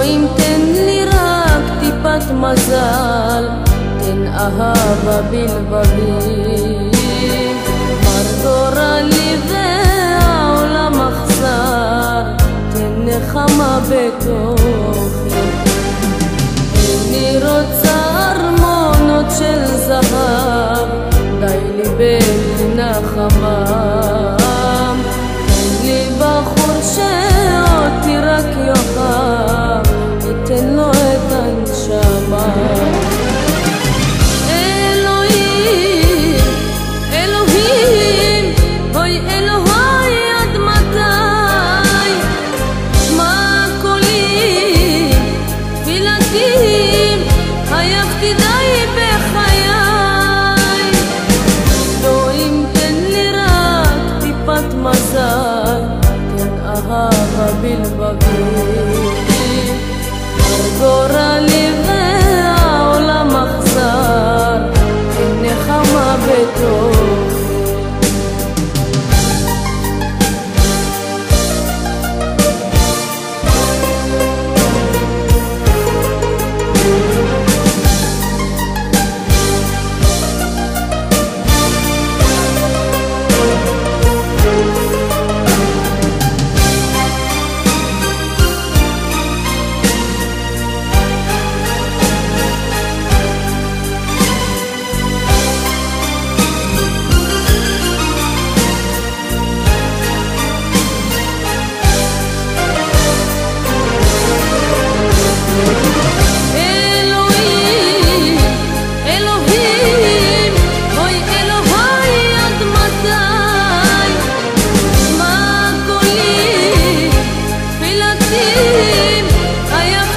אלוהים תן לי רק טיפת מזל, תן אהבה zorra.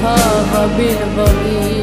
Have a bit of a